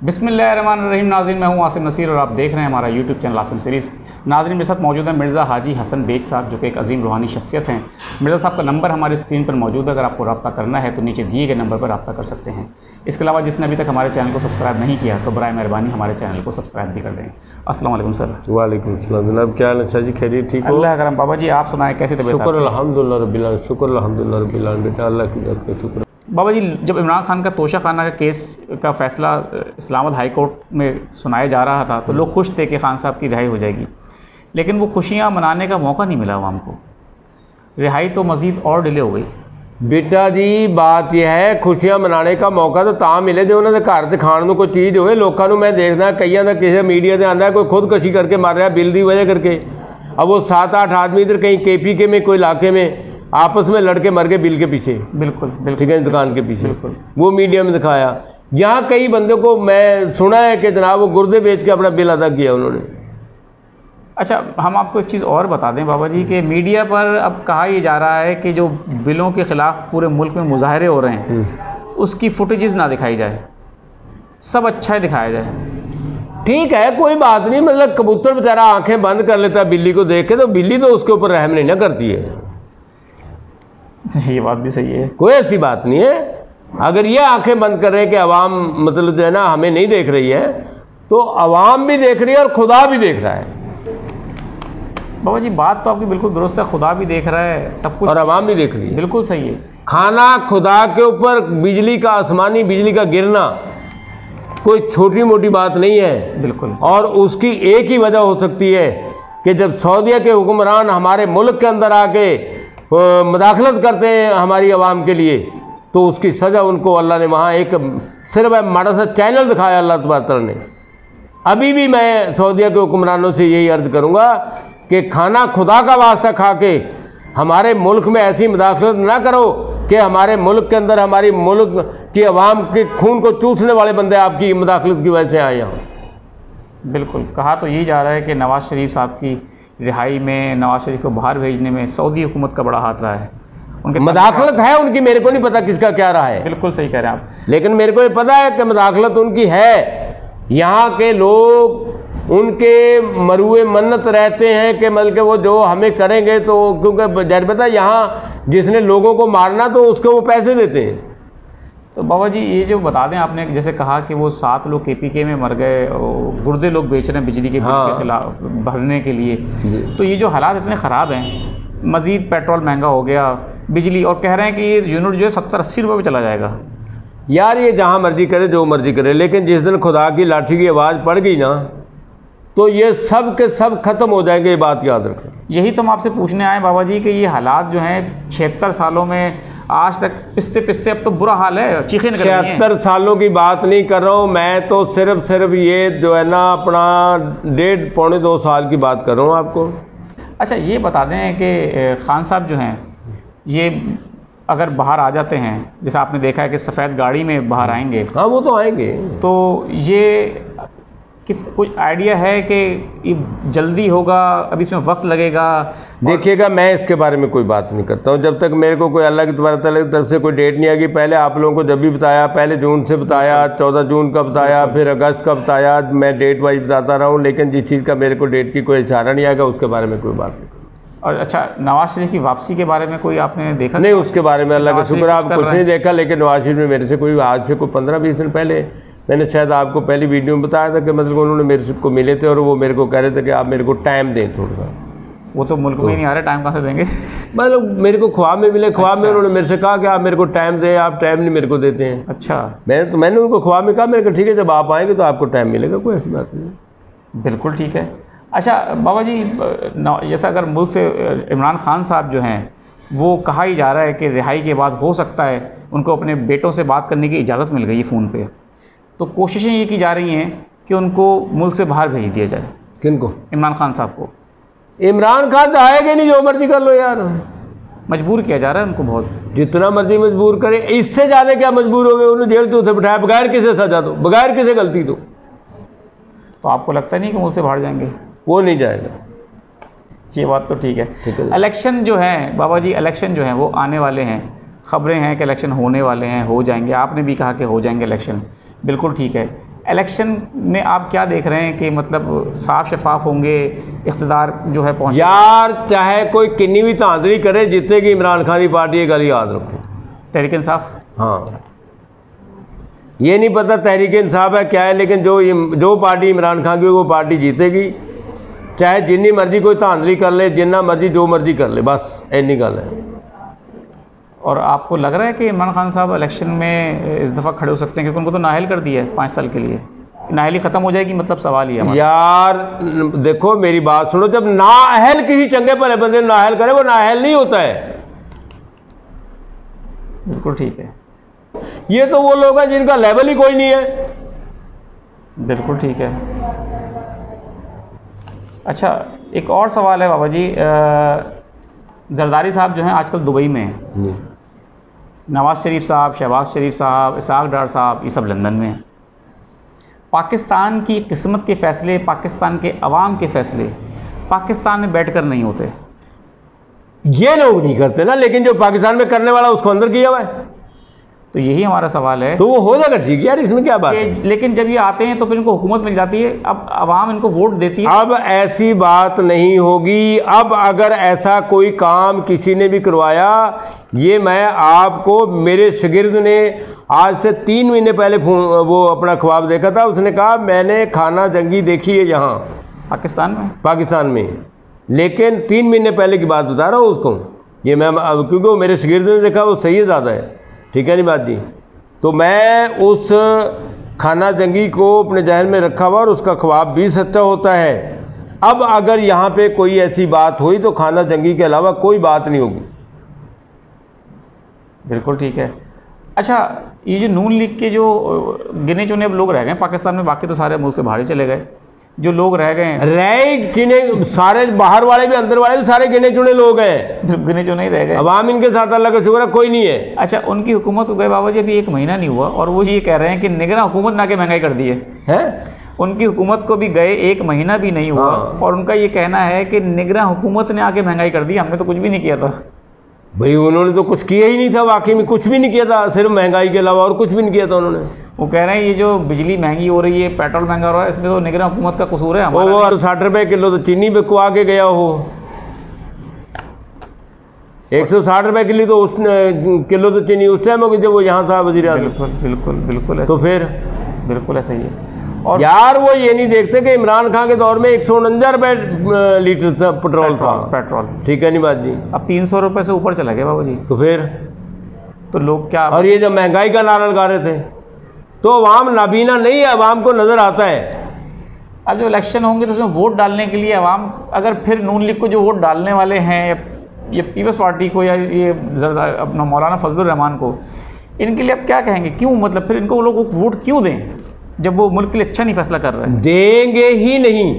बिसमीम नाजिन मैं हूँ आसिम नसीर और आप देख रहे हैं हमारा यूट्यूब चैनल आसिम सीरीज़। नाजिन मेरे साथ मौजूद है मिर्ज़ा हाजी हसन बेग साहब जो कि एक अजीम रूहानी शख्सियत हैं। मिर्ज़ा साहब का नंबर हमारे स्क्रीन पर मौजूद है अगर आपको रबा करना है तो नीचे दिए गए नंबर पर रबा कर सकते हैं। इसके अलावा जिसने अभी तक हमारे चैनल को सब्सक्राइब नहीं किया तो बर मेहरबानी हमारे चैनल को सब्सक्राइब भी कर दें। असल सर। वालेकुम जनाब क्या हाल अच्छा जी खैरियत ठीक हो? अल्लाह करम बाबा जी आप सुनाएँ कैसे तबीयत शुक्र अलहमदिल्ला रबिल शुक्र अलहमदिल्ला रबिल बेटा अल्लाह की शुक्र। बाबा जी जब इमरान खान का तोशा खाना का केस का फैसला अ, इस्लामाबाद हाई कोर्ट में सुनाया जा रहा था तो लोग खुश थे कि खान साहब की रिहाई हो जाएगी लेकिन वो खुशियाँ मनाने का मौका नहीं मिला आवाम को रिहाई तो मज़ीद और डिले हो गई ਬੇਟਾ ਜੀ ਬਾਤ ਇਹ ਹੈ ਖੁਸ਼ੀਆਂ ਮਨਾਣੇ ਦਾ ਮੌਕਾ ਤਾਂ ਤਾਂ ਮਿਲੇ ਜੇ ਉਹਨਾਂ ਦੇ ਘਰ 'ਚ ਖਾਣ ਨੂੰ ਕੋਈ ਚੀਜ਼ ਹੋਵੇ ਲੋਕਾਂ ਨੂੰ ਮੈਂ ਦੇਖਦਾ ਕਈਆਂ ਦਾ ਕਿਸੇ ਮੀਡੀਆ ਤੇ ਆਂਦਾ ਕੋਈ ਖੁਦਕਸ਼ੀ ਕਰਕੇ ਮਰ ਰਿਹਾ बिल की वजह करके अब वो सात आठ आदमी इधर कहीं के पी के में कोई इलाके में आपस में लड़के मर गए बिल के पीछे। बिल्कुल बिल्कुल। ठीक है दुकान के पीछे। बिल्कुल। वो मीडिया में दिखाया। यहाँ कई बंदों को मैं सुना है कि जनाब वो गुर्दे बेच के अपना बिल अदा किया उन्होंने। अच्छा हम आपको एक चीज़ और बता दें बाबा जी कि मीडिया पर अब कहा यह जा रहा है कि जो बिलों के ख़िलाफ़ पूरे मुल्क में मुजाहरे हो रहे हैं उसकी फुटेजेस ना दिखाई जाए। सब अच्छा ही दिखाया जाए। ठीक है कोई बात नहीं। मतलब कबूतर बेचारा आँखें बंद कर लेता है बिल्ली को देख के तो बिल्ली तो उसके ऊपर रहम नहीं ना करती है। ये बात भी सही है। कोई ऐसी बात नहीं है। अगर ये आँखें बंद कर रहे हैं कि अवाम मतलब जो है ना हमें नहीं देख रही है तो अवाम भी देख रही है और खुदा भी देख रहा है। बाबा जी बात तो आपकी बिल्कुल दुरुस्त है खुदा भी देख रहा है सब कुछ और अवाम भी देख रही है। बिल्कुल सही है। खाना खुदा के ऊपर बिजली का आसमानी बिजली का गिरना कोई छोटी मोटी बात नहीं है। बिल्कुल। और उसकी एक ही वजह हो सकती है कि जब सऊदीया के हुक्मरान हमारे मुल्क के अंदर आके मदाखलत करते हैं हमारी आवाम के लिए तो उसकी सज़ा उनको अल्लाह ने वहाँ एक सिर्फ़ माड़ा सा चैनल दिखाया अल्लाह तबारा ने। अभी भी मैं सऊदीया के हुक्मरानों से यही अर्ज़ करूँगा कि खाना खुदा का वास्ता खा के हमारे मुल्क में ऐसी मुदाखलत ना करो कि हमारे मुल्क के अंदर हमारी मुल्क की आवाम के खून को चूसने वाले बंदे आपकी मुदाखलत की वजह से आए यहाँ बिल्कुल, कहा तो यही जा रहा है कि नवाज़ शरीफ साहब की रिहाई में नवाज़ शरीफ को बाहर भेजने में सऊदी हुकूमत का बड़ा हाथ रहा है। उनके मदाखलत है उनकी मेरे को नहीं पता किसका क्या रहा है। बिल्कुल सही कह रहे हैं आप। लेकिन मेरे को ये पता है कि मदाखलत उनकी है। यहाँ के लोग उनके मरुए मन्नत रहते हैं कि मतलब कि वो जो हमें करेंगे तो क्योंकि जर पता यहाँ जिसने लोगों को मारना तो उसको वो पैसे देते हैं। तो बाबा जी ये जो बता दें आपने जैसे कहा कि वो सात लोग के में मर गए गुर्दे लोग बेच रहे हैं बिजली के बिल हाँ। के खिलाफ भरने के लिए। तो ये जो हालात इतने ख़राब हैं मज़ीद पेट्रोल महँगा हो गया बिजली और कह रहे हैं कि ये यूनिट जो है सत्तर अस्सी रुपये में चला जाएगा। यार ये जहाँ मर्ज़ी करे जो मर्ज़ी करे लेकिन जिस दिन खुदा की लाठी की आवाज़ पड़ गई ना तो ये सब के सब खत्म हो जाएँगे ये बात याद रखें। यही तो हम आपसे पूछने आए बाबा जी कि ये हालात जो हैं छिहत्तर सालों में आज तक पिसते पिसते अब तो बुरा हाल है चीखें निकल छिहत्तर सालों की बात नहीं कर रहा हूँ मैं तो सिर्फ़ सिर्फ़ ये जो है ना अपना डेढ़ पौने दो साल की बात कर रहा हूँ आपको। अच्छा ये बता दें कि खान साहब जो हैं ये अगर बाहर आ जाते हैं जैसे आपने देखा है कि सफ़ेद गाड़ी में बाहर आएँगे हाँ वो तो आएँगे। तो ये कि कोई आइडिया है कि ये जल्दी होगा अभी इसमें वक्त लगेगा? देखिएगा मैं इसके बारे में कोई बात नहीं करता हूँ। जब तक मेरे को कोई अल्लाह की तबारा की तरफ़ से कोई डेट नहीं आएगी। पहले आप लोगों को जब भी बताया पहले जून से बताया चौदह जून का बताया फिर अगस्त का बताया मैं डेट वाइज बताता रहा हूँ लेकिन जिस चीज़ का मेरे को डेट की कोई इशारा नहीं आएगा उसके बारे में कोई बात नहीं और अच्छा नवाज़ शरीफ की वापसी के बारे में कोई आपने देखा? नहीं उसके बारे में अल्लाह का शुक्र आप कुछ नहीं देखा लेकिन नवाज़ शरीफ ने मेरे से कोई आज से कोई पंद्रह बीस दिन पहले मैंने शायद आपको पहली वीडियो में बताया था कि मतलब उन्होंने मेरे से को मिले थे और वो मेरे को कह रहे थे कि आप मेरे को टाइम दें थोड़ा। सा वो तो मुल्क में ही नहीं आ रहा टाइम कहाँ से देंगे? मतलब मेरे को ख्वाब में मिले ख्वाब अच्छा। में उन्होंने मेरे से कहा कि आप मेरे को टाइम दें आप टाइम नहीं मेरे को देते हैं। अच्छा। मैंने तो मैंने उनको ख्वाब में कहा मेरे को ठीक है जब आप आएँगे तो आपको टाइम मिलेगा कोई ऐसी बात नहीं। बिल्कुल ठीक है। अच्छा बाबा जी जैसा अगर मुल्क से इमरान खान साहब जो हैं वो कहा ही जा रहा है कि रिहाई के बाद हो सकता है उनको अपने बेटों से बात करने की इजाज़त मिल गई है फ़ोन पे। तो कोशिशें ये की जा रही हैं कि उनको मुल्क से बाहर भेज दिया जाए। किनको इमरान खान साहब को। इमरान खान तो आएगा ही नहीं जो मर्ज़ी कर लो यार। मजबूर किया जा रहा है उनको बहुत। जितना मर्ज़ी मजबूर करे इससे ज़्यादा क्या मजबूर हो गए उन्हें जेल तो उसे बिठाया बगैर किसे सजा दो बगैर किसे गलती दो। तो आपको लगता नहीं कि मुल्क से बाहर जाएँगे? वो नहीं जाएगा। ये बात तो ठीक है। इलेक्शन जो है बाबा जी इलेक्शन जो है वो आने वाले हैं। खबरें हैं कि इलेक्शन होने वाले हैं हो जाएँगे। आपने भी कहा कि हो जाएँगे इलेक्शन। बिल्कुल ठीक है। इलेक्शन में आप क्या देख रहे हैं कि मतलब साफ़ शफाफ होंगे इकतदार जो है पहुँच? यार चाहे कोई किन्नी भी धांधली करे जीतेगी इमरान खान की पार्टी ये गल याद रखो। तहरीक इंसाफ? हाँ। ये नहीं पता तहरीक इंसाफ है क्या है लेकिन जो जो पार्टी इमरान खान की वो पार्टी जीतेगी। चाहे जिन्नी मर्ज़ी कोई धांधली कर ले जिन्ना मर्ज़ी जो मर्ज़ी कर ले बस इन्नी गल है। और आपको लग रहा है कि इमरान खान साहब इलेक्शन में इस दफ़ा खड़े हो सकते हैं? क्योंकि उनको तो नाहल कर दिया है पाँच साल के लिए। नाहली ख़त्म हो जाएगी मतलब सवाल ये है यार देखो मेरी बात सुनो जब नाअहल किसी चंगे पर बंदे नाहल करे वो नाहल नहीं होता है। बिल्कुल ठीक है। ये तो वो लोग हैं जिनका लेवल ही कोई नहीं है। बिल्कुल ठीक है। अच्छा एक और सवाल है बाबा जी अ, जरदारी साहब जो हैं आजकल दुबई में हैं। नवाज़ शरीफ साहब, शहबाज शरीफ साहब, इसाक डार साहब, ये सब लंदन में हैं। पाकिस्तान की किस्मत के फ़ैसले, पाकिस्तान के अवाम के फ़ैसले पाकिस्तान में बैठ कर नहीं होते। ये लोग नहीं करते ना, लेकिन जो पाकिस्तान में करने वाला उसको अंदर किया हुआ है। तो यही हमारा सवाल है। तो वो हो जाएगा ठीक यार इसमें क्या बात है? लेकिन जब ये आते हैं तो फिर इनको हुकूमत मिल जाती है। अब आवाम इनको वोट देती है। अब ऐसी बात नहीं होगी। अब अगर ऐसा कोई काम किसी ने भी करवाया ये मैं आपको मेरे शागिर्द ने आज से तीन महीने पहले वो अपना ख्वाब देखा था। उसने कहा मैंने खाना जंगी देखी है यहाँ। पाकिस्तान में? पाकिस्तान में। लेकिन तीन महीने पहले की बात बता रहा हूँ उसको। ये मैं अब क्योंकि वो मेरे शगिर्द ने देखा वो सही है ज़्यादा है। ठीक है नहीं बात जी। तो मैं उस खाना जंगी को अपने जहन में रखा हुआ और उसका ख्वाब भी सच्चा होता है। अब अगर यहाँ पे कोई ऐसी बात हुई तो खाना जंगी के अलावा कोई बात नहीं होगी। बिल्कुल ठीक है। अच्छा ये जो नून लीग के जो गिने चुने अब लोग रह गए पाकिस्तान में बाकी तो सारे मुल्क से बाहर ही चले गए। जो लोग रह गए हैं। रहे गिने सारे बाहर वाले भी अंदर वाले भी सारे गिने चुने लोग हैं। गिने चुने ही रह गए। अवाम इनके साथ अल्लाह का शुक्र है कोई नहीं है। अच्छा उनकी हुकूमत को गए बाबा जी अभी एक महीना नहीं हुआ और वो ये कह रहे हैं कि निगरान हुकूमत ना के महँगाई कर दी है हैं? उनकी हुकूमत को भी गए एक महीना भी नहीं हुआ हाँ। और उनका ये कहना है कि निगरान हुकूमत ने आके महँगाई कर दी हमने तो कुछ भी नहीं किया था। भाई उन्होंने तो कुछ किया ही नहीं था वाकई में कुछ भी नहीं किया था सिर्फ़ महँगाई के अलावा और कुछ भी नहीं किया था उन्होंने। वो कह रहे हैं ये जो बिजली महँगी हो रही है पेट्रोल महँगा हो रहा है इसमें तो निगरान हुकूमत का कसूर है वो वो साठ रुपए किलो तो चीनी बिकवा के गया हो एक सौ साठ रुपए किलो तो उस किलो तो चीनी उस टाइम होगी जब वो यहाँ था वज़ीर बिल्कुल बिल्कुल बिल्कुल तो फिर? बिल्कुल ऐसा ही है। और यार वो ये नहीं देखते कि इमरान खान के दौर में एक सौ उनंजा रुपए लीटर था पेट्रोल था। पेट्रोल ठीक है नहीं बात जी? अब तीन सौ रुपये से ऊपर चला गया बाबू जी। तो फिर? तो लोग क्या और ये जब महँगाई का नारा लगा रहे थे तो अवाम नाबीना नहीं है अवाम को नज़र आता है। अब जो इलेक्शन होंगे तो उसमें वोट डालने के लिए अवाम अगर फिर नून लीग को जो वोट डालने वाले हैं या ये पीपल्स पार्टी को या ये जरदा अपना मौलाना फजल रहमान को इनके लिए अब क्या कहेंगे? क्यों? मतलब फिर इनको वो लोग वोट क्यों दें? जब वो मुल्क के लिए अच्छा नहीं फैसला कर रहे हैं। देंगे ही नहीं।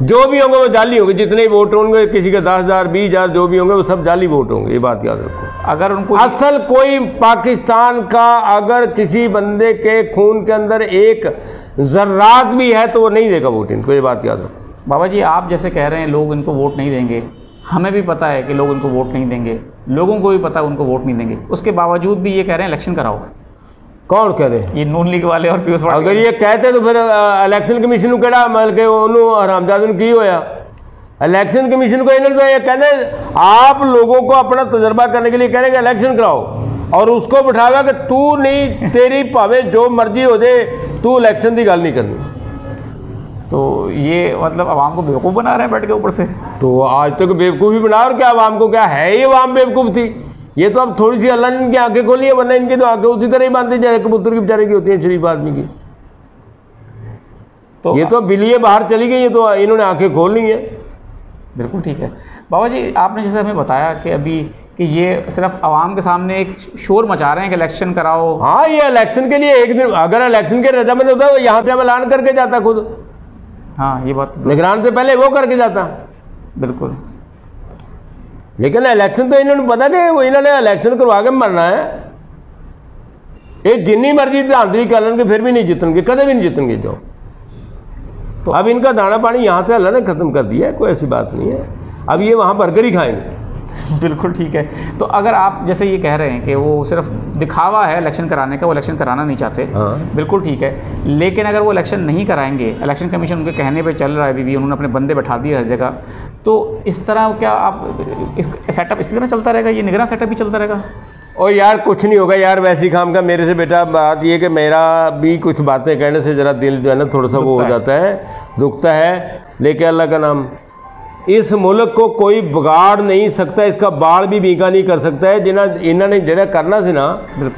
जो भी होंगे वो जाली होंगे जितने भी वोट होंगे किसी के दस हज़ार बीस हज़ार जो भी होंगे वो सब जाली वोट होंगे ये बात याद रखो। अगर उनको असल कोई पाकिस्तान का अगर किसी बंदे के खून के अंदर एक जर्रात भी है तो वो नहीं देगा वोट इनको ये बात याद रखो। बाबा जी आप जैसे कह रहे हैं लोग इनको वोट नहीं देंगे। हमें भी पता है कि लोग इनको वोट नहीं देंगे। लोगों को भी पता है उनको वोट नहीं देंगे। उसके बावजूद भी ये कह रहे हैं इलेक्शन कराओ। कौन कह रहे हैं ये नून लीग वाले और पीपल्स पार्टी अगर ये कहते तो फिर अ, इलेक्शन कमीशन ਨੂੰ ਕਿਹੜਾ ਮਤਲਬ ਕਿ ਉਹਨੂੰ ਹਰਾਮਜ਼ਾਦੇ ਨੂੰ ਕੀ ਹੋਇਆ इलेक्शन कमीशन को इन्होंने तो ये कहते आप लोगों को अपना तजर्बा करने के लिए कह रहे हैं कि इलेक्शन कराओ और उसको बिठावा कि तू नहीं तेरी भावे जो मर्जी हो जाए तू इलेक्शन की गल नहीं करनी तो ये मतलब आवाम को बेवकूफ़ बना रहे हैं बैठ के ऊपर से तो आज तक बेवकूफ़ी बना और क्या आवाम को क्या है ही आवाम बेवकूफ़ थी ये तो अब थोड़ी सी अल्लाह ने इनकी आँखें खोली है वरना इनकी तो आँखें उसी तरह ही बांधती जाए कबूतर की बेचारे की होती है शरीफ आदमी की। तो ये तो बिल्लियाँ बाहर चली गई ये तो इन्होंने आँखें खोल ली है। बिल्कुल ठीक है। बाबा जी आपने जैसे हमें बताया कि अभी कि ये सिर्फ़ आवाम के सामने एक शोर मचा रहे हैं कि इलेक्शन कराओ। हाँ ये इलेक्शन के लिए एक दिन अगर इलेक्शन के रजामंद होता तो यहाँ से हम ऐलान करके जाता खुद। हाँ ये बात तो निगरान से पहले वो करके जाता। बिल्कुल। लेकिन इलेक्शन तो इन्होंने पता कि वो इन्होंने इलेक्शन करवा के मरना है। ये जिन्नी मर्ज़ी धांधली कर लेंगे फिर भी नहीं जीतनगे कदे भी नहीं जीतनगे जो। तो अब इनका दाना पानी यहाँ से अल्लाह ने ख़त्म कर दिया है कोई ऐसी बात नहीं है। अब ये वहाँ बर्गर ही खाएँगे। बिल्कुल ठीक है। तो अगर आप जैसे ये कह रहे हैं कि वो सिर्फ़ दिखावा है इलेक्शन कराने का वो इलेक्शन कराना नहीं चाहते हाँ। बिल्कुल ठीक है। लेकिन अगर वो इलेक्शन नहीं कराएँगे इलेक्शन कमीशन उनके कहने पे चल रहा है अभी भी उन्होंने अपने बंदे बैठा दिए हर जगह तो इस तरह क्या आप सेटअप इस तरह चलता रहेगा? ये निगरान सेटअप भी चलता रहेगा? और यार कुछ नहीं होगा यार वैसी काम का। मेरे से बेटा बात ये कि मेरा भी कुछ बातें कहने से ज़रा दिल जो है ना थोड़ा सा वो हो जाता है दुखता है। लेकिन अल्लाह का नाम। इस मुल्क को कोई बिगाड़ नहीं सकता इसका बाल भी बीका नहीं कर सकता है। जिन्हें इन्होंने जरा करना से ना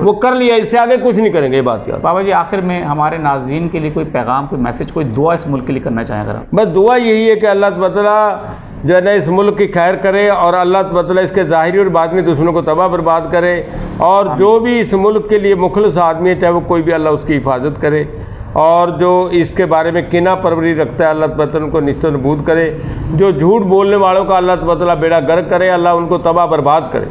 वो कर लिया इससे आगे कुछ नहीं करेंगे ये बात यार। बाबा जी आखिर में हमारे नाजरीन के लिए कोई पैगाम कोई मैसेज कोई दुआ इस मुल्क के लिए करना चाहें अगर आप? बस दुआ यही है कि अल्लाह तला जो है ना इस मुल्क की खैर करे और अल्लाह तला इसके ज़ाहिरी और बातमी दुश्मनों को तबाह बर्बाद करे और जो भी इस मुल्क के लिए मुखलस आदमी है चाहे वो कोई भी अल्लाह उसकी हिफाजत करे और जो इसके बारे में किना परवरी रखता है अल्लाह तला उनको निश्चित नबूद करे। जो झूठ बोलने वालों का अल्लाह तला बेड़ा गर्क करे अल्लाह उनको तबाह बर्बाद करे।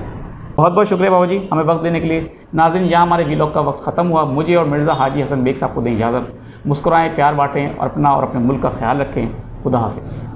बहुत बहुत शुक्रिया बाबू जी हमें वक्त देने के लिए। नाजिन यहाँ हमारे वीलॉग का वक्त ख़त्म हुआ। मुझे और मिर्ज़ा हाजी हसन बेग साहब को दें इजाज़त। मुस्कुराएँ प्यार बाँटें और अपना और अपने मुल्क का ख्याल रखें। खुदा हाफिज़।